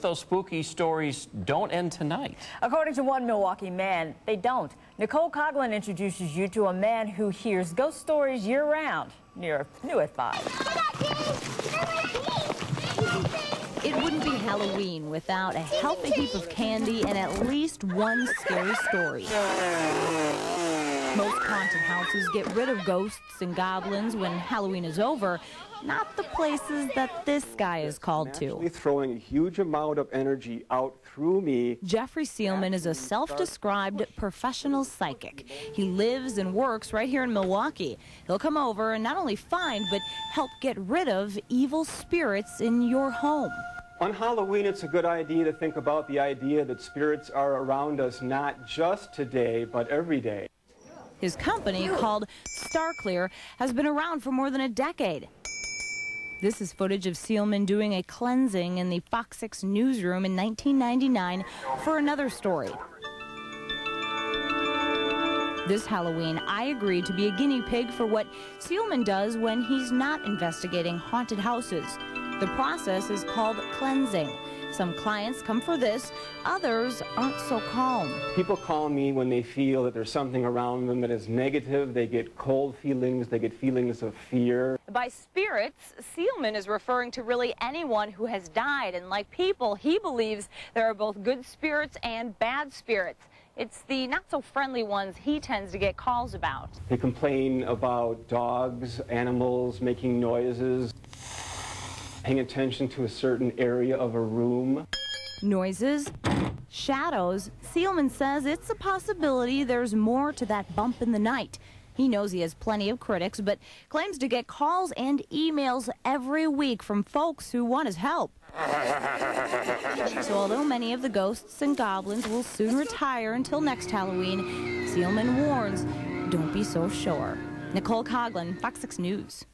Those spooky stories don't end tonight. According to one Milwaukee man, they don't. Nicole Coughlin introduces you to a man who hears ghost stories year round. Near new at 5. It wouldn't be Halloween without a healthy heap of candy and at least one scary story. Most haunted houses get rid of ghosts and goblins when Halloween is over, not the places that this guy is called to. He's throwing a huge amount of energy out through me. Jeffrey Seelman is a self-described professional psychic. He lives and works right here in Milwaukee. He'll come over and not only find, but help get rid of evil spirits in your home. On Halloween, it's a good idea to think about the idea that spirits are around us not just today, but every day. His company, called StarClear, has been around for more than a decade. This is footage of Seelman doing a cleansing in the Fox 6 newsroom in 1999 for another story. This Halloween, I agreed to be a guinea pig for what Seelman does when he's not investigating haunted houses. The process is called cleansing. Some clients come for this, others aren't so calm. People call me when they feel that there's something around them that is negative. They get cold feelings, they get feelings of fear. By spirits, Seelman is referring to really anyone who has died. And like people, he believes there are both good spirits and bad spirits. It's the not so friendly ones he tends to get calls about. They complain about dogs, animals making noises paying attention to a certain area of a room. Noises, shadows. Seelman says it's a possibility there's more to that bump in the night. He knows he has plenty of critics, but claims to get calls and emails every week from folks who want his help. so although many of the ghosts and goblins will soon retire until next Halloween, Seelman warns, don't be so sure. Nicole Coughlin, Fox 6 News.